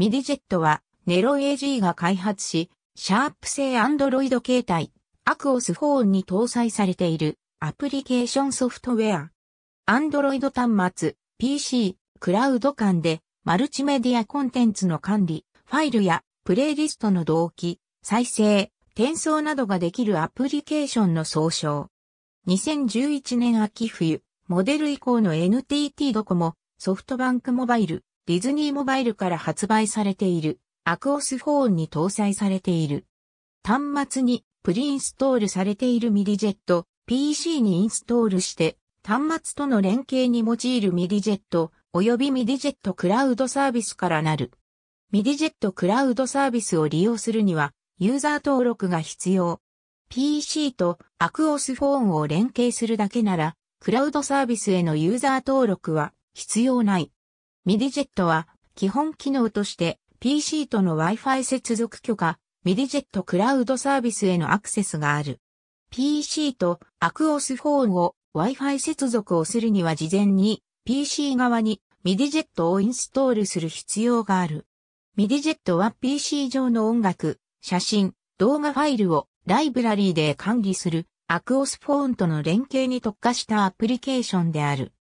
MediaJet は Nero AG が開発し、シャープ製アンドロイド携帯、 AQUOS PHONE に搭載されているアプリケーションソフトウェア。アンドロイド端末、PC、クラウド間でマルチメディアコンテンツの管理、ファイルやプレイリストの同期、再生、転送などができるアプリケーションの総称。2011年秋冬、モデル以降の NTT ドコモ、ソフトバンクモバイル、ディズニーモバイルから発売されている AQUOS PHONE に搭載されている。端末にプリインストールされているミディジェット、PC にインストールして、端末との連携に用いる MediaJet、及び MediaJet クラウドサービスからなる。 MediaJet クラウドサービスを利用するには、ユーザー登録が必要。PC と AQUOS PHONE を連携するだけなら、クラウドサービスへのユーザー登録は必要ない。MediaJet は基本機能として PC との Wi-Fi 接続許可、 MediaJet クラウドサービスへのアクセスがある。PC と AQUOS PHONE を Wi-Fi 接続をするには事前に PC 側に MediaJet をインストールする必要がある。ミディジェットは PC 上の音楽、写真、動画ファイルをライブラリーで管理する AQUOS PHONE との連携に特化したアプリケーションである。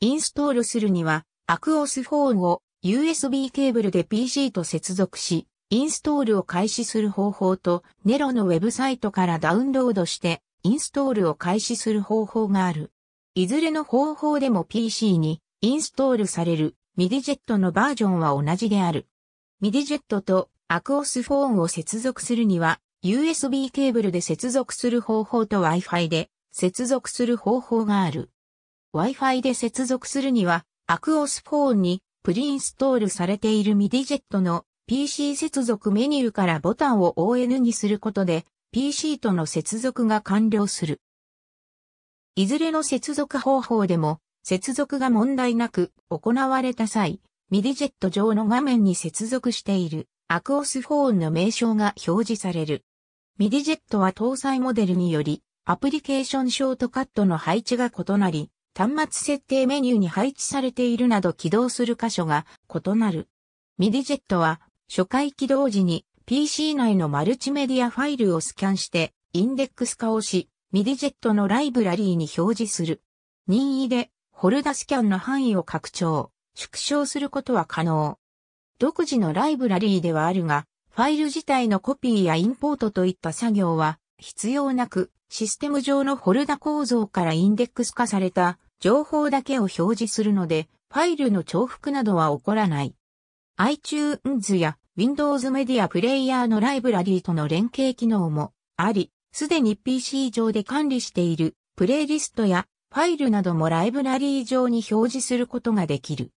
インストールするにはアクオスフォーンを USB ケーブルで PC と接続し、インストールを開始する方法と、 Nero のウェブサイトからダウンロードして、インストールを開始する方法がある。いずれの方法でも PC にインストールされる MediaJet のバージョンは同じである。 MediaJet と AQUOS PHONE を接続するには、USB ケーブルで接続する方法と Wi-Fi で接続する方法がある。Wi-Fi で接続するには、 AQUOS PHONE にプリインストールされているミディジェットの PC 接続メニューからボタンを ON にすることで PC との接続が完了する。いずれの接続方法でも接続が問題なく行われた際、 MediaJet 上の画面に接続している AQUOS PHONE の名称が表示される。 MediaJet は搭載モデルによりアプリケーションショートカットの配置が異なり、端末設定メニューに配置されているなど起動する箇所が異なる。 MediaJet は初回起動時に PC 内のマルチメディアファイルをスキャンしてインデックス化をし、 MediaJet のライブラリーに表示する。任意でフォルダスキャンの範囲を拡張、縮小することは可能。独自のライブラリーではあるが、ファイル自体のコピーやインポートといった作業は必要なく、システム上のフォルダ構造からインデックス化された情報だけを表示するので、ファイルの重複などは起こらない。iTunes や Windows メディアプレイヤーのライブラリーとの連携機能もあり、すでに PC 上で管理しているプレイリストやファイルなどもライブラリー上に表示することができる。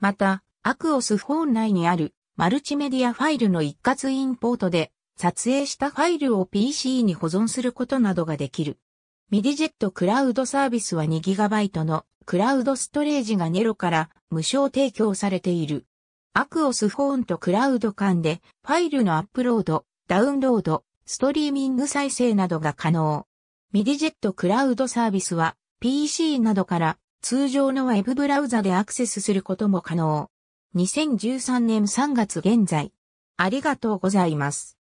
また、 AQUOS PHONE 内にあるマルチメディアファイルの一括インポートで撮影したファイルを PC に保存することなどができる。 MediaJet クラウドサービスは 2GB のクラウドストレージが Nero から無償提供されている。AQUOS PHONE とクラウド間でファイルのアップロード、ダウンロード、ストリーミング再生などが可能。 MediaJet クラウドサービスは PC などから通常のウェブブラウザでアクセスすることも可能。2013年3月現在。ありがとうございます。